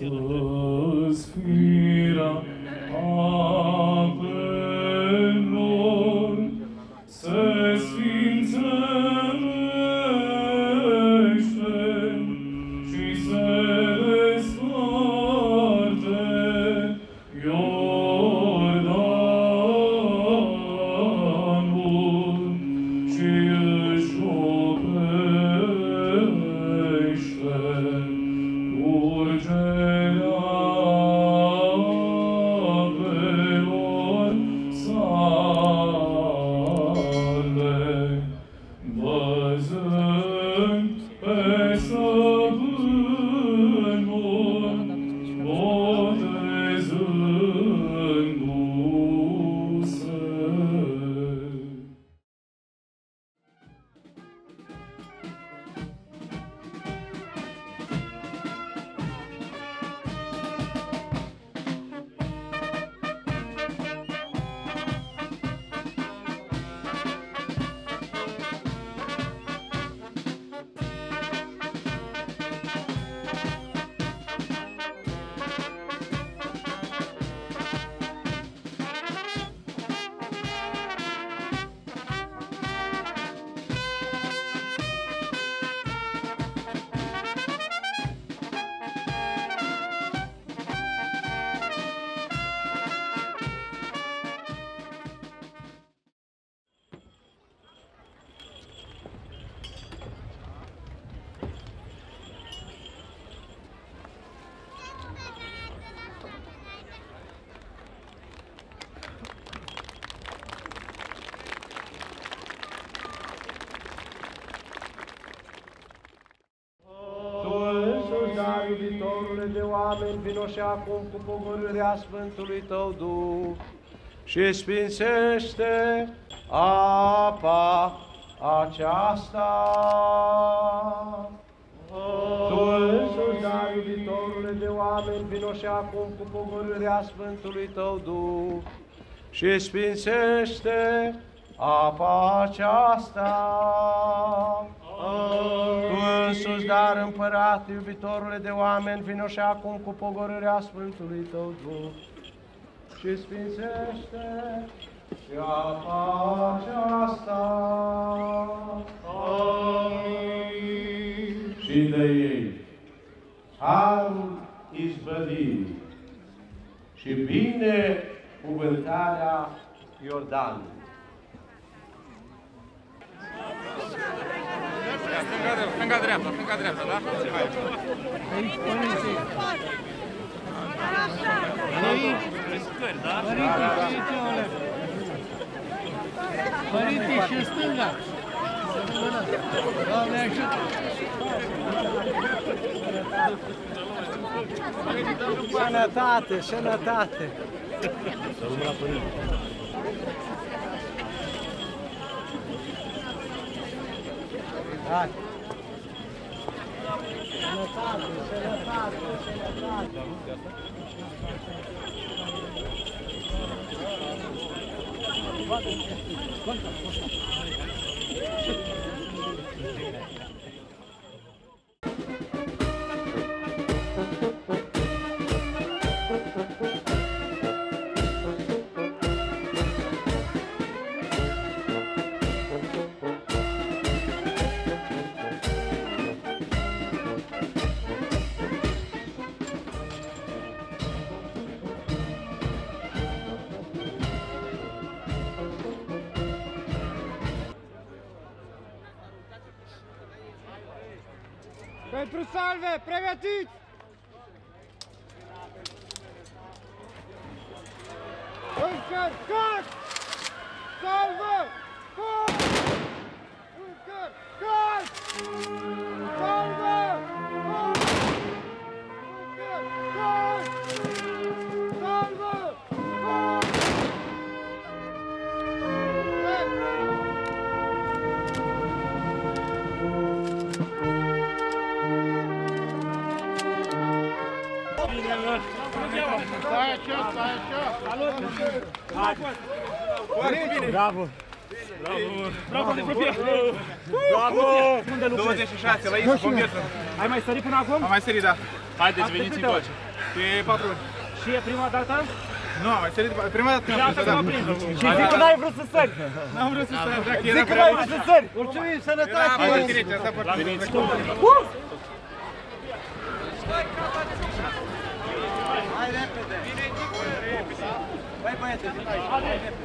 those who însuși, dar iubitorule de oameni, vino și acum cu pogorârea Sfântului Tău Duh și sfințește apa aceasta. Tu însuși, dar iubitorule de oameni, vino și acum cu pogorârea Sfântului Tău Duh și sfințește apa aceasta. Tu însuși, dar împărat, iubitorule de oameni, vino și acum cu pogorârea Sfântului Tău Duh și sfințește și apa aceasta. Amin. și de ei harul izbăvirii și bine cuvântarea Iordanului. Stânga dreapta, stânga dreapta, da? Părinte și în stânga. Doamne ajută! Sănătate, sănătate! Hai! Sănătate, sănătate, sănătate! Pentru salve, pregătiți! Încărcați! Salvă! Stai așa, stai așa! Salut! Bravo! Bravo, de copii! Bravo! 26, la aici, convieță! Ai mai sărit până acum? Am mai sărit, da. Haideți, veniți câte ori? Pe patru ori. Și e prima dată? Nu, am mai sărit prima dată când Și am asta prins, cum a da. prins. Și zic că n-ai vrut să sări. N-am vrut să sări, dacă era Zic că prea n-ai vrut să sări. Mulțumim, Era sănătate! foarte rece, asta foarte bine. Hai repede! Băi băiete, vin aici, hai repede!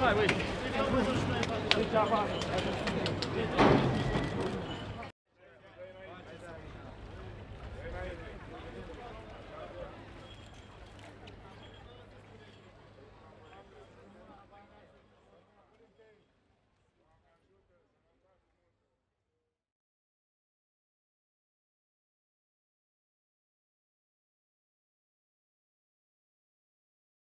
Hai, băi.